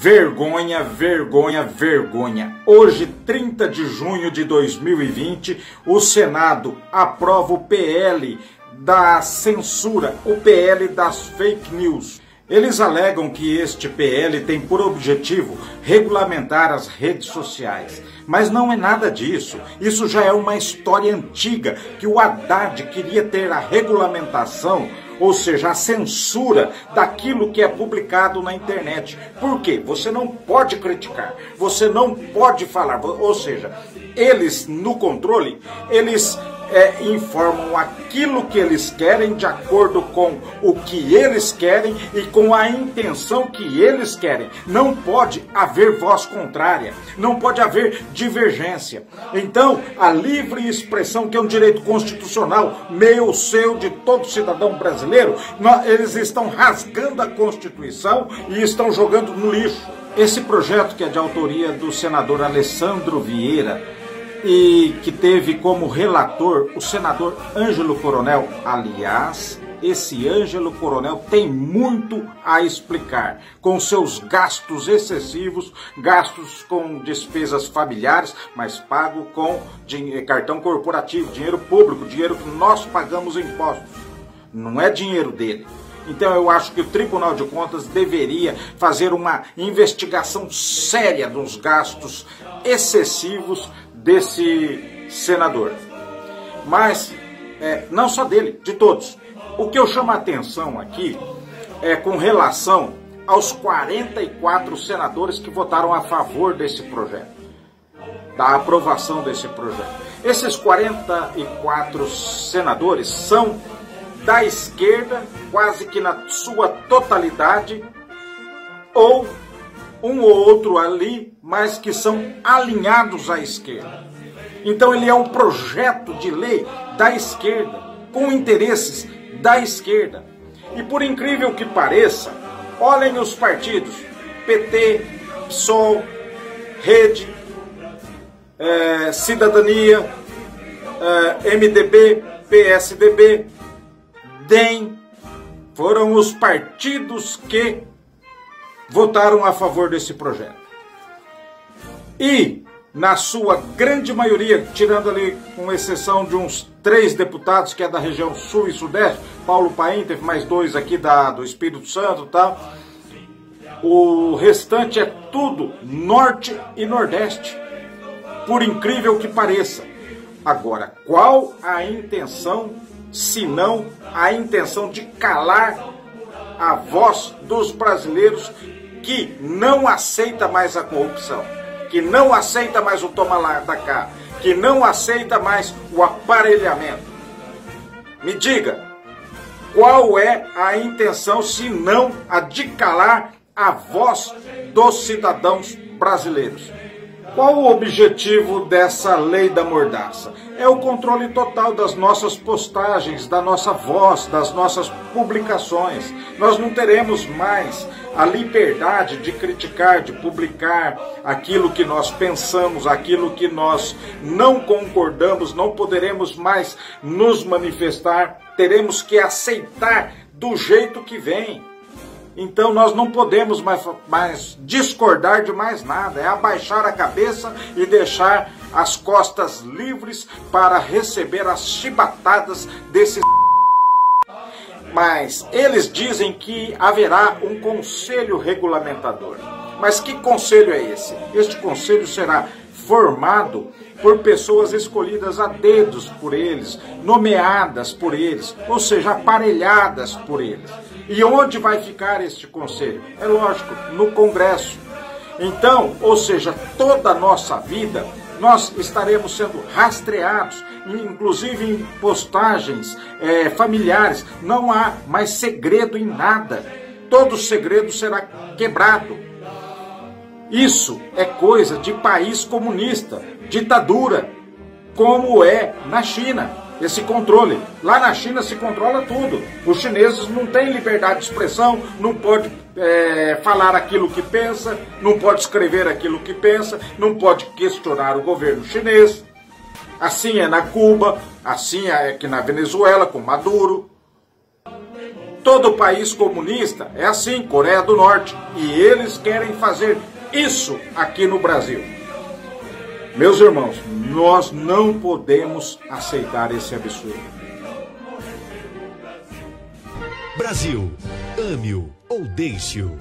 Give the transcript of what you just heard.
Vergonha, vergonha, vergonha. Hoje, 30 de junho de 2020, o Senado aprova o PL da censura, o PL das fake news. Eles alegam que este PL tem por objetivo regulamentar as redes sociais. Mas não é nada disso. Isso já é uma história antiga que o Haddad queria ter a regulamentação ou seja, a censura daquilo que é publicado na internet. Por quê? Você não pode criticar, você não pode falar, ou seja, eles no controle, eles é, informam aquilo que eles querem de acordo com o que eles querem e com a intenção que eles querem. Não pode haver voz contrária, não pode haver divergência. Então, a livre expressão, que é um direito constitucional, meu, seu, de todo cidadão brasileiro, eles estão rasgando a Constituição e estão jogando no lixo. Esse projeto, que é de autoria do senador Alessandro Vieira, e que teve como relator o senador Ângelo Coronel. Aliás, esse Ângelo Coronel tem muito a explicar com seus gastos excessivos, gastos com despesas familiares, mas pago com cartão corporativo, dinheiro público, dinheiro que nós pagamos impostos. Não é dinheiro dele. Então eu acho que o Tribunal de Contas deveria fazer uma investigação séria dos gastos excessivos desse senador. Mas é, não só dele, de todos. O que eu chamo a atenção aqui é com relação aos 44 senadores que votaram a favor desse projeto, da aprovação desse projeto. Esses 44 senadores são da esquerda, quase que na sua totalidade, ou um ou outro ali, mas que são alinhados à esquerda. Então ele é um projeto de lei da esquerda, com interesses da esquerda. E por incrível que pareça, olhem os partidos PT, PSOL, Rede, é, Cidadania, é, MDB, PSDB, DEM, foram os partidos que votaram a favor desse projeto. E, na sua grande maioria, tirando ali com exceção de uns três deputados, que é da região sul e sudeste, Paulo Paim, teve mais dois aqui da, do Espírito Santo e tal, o restante é tudo norte e nordeste, por incrível que pareça. Agora, qual a intenção, se não a intenção de calar a voz dos brasileiros que não aceita mais a corrupção, que não aceita mais o toma lá da cá, que não aceita mais o aparelhamento. Me diga, qual é a intenção se não a de calar a voz dos cidadãos brasileiros? Qual o objetivo dessa lei da mordaça? É o controle total das nossas postagens, da nossa voz, das nossas publicações. Nós não teremos mais a liberdade de criticar, de publicar aquilo que nós pensamos, aquilo que nós não concordamos, não poderemos mais nos manifestar, teremos que aceitar do jeito que vem. Então nós não podemos mais, mais discordar de mais nada, é abaixar a cabeça e deixar as costas livres para receber as chibatadas desses. Mas eles dizem que haverá um conselho regulamentador. Mas que conselho é esse? Este conselho será formado por pessoas escolhidas a dedos por eles, nomeadas por eles, ou seja, aparelhadas por eles. E onde vai ficar este conselho? É lógico, no Congresso. Então, ou seja, toda a nossa vida, nós estaremos sendo rastreados, inclusive em postagens é, familiares. Não há mais segredo em nada. Todo segredo será quebrado. Isso é coisa de país comunista, ditadura, como é na China esse controle. Lá na China se controla tudo. Os chineses não têm liberdade de expressão, não pode é, falar aquilo que pensa, não pode escrever aquilo que pensa, não pode questionar o governo chinês. Assim é na Cuba, assim é aqui na Venezuela com Maduro. Todo país comunista é assim, Coreia do Norte, e eles querem fazer isso aqui no Brasil. Meus irmãos, nós não podemos aceitar esse absurdo. Brasil, ame-o ou deixe-o.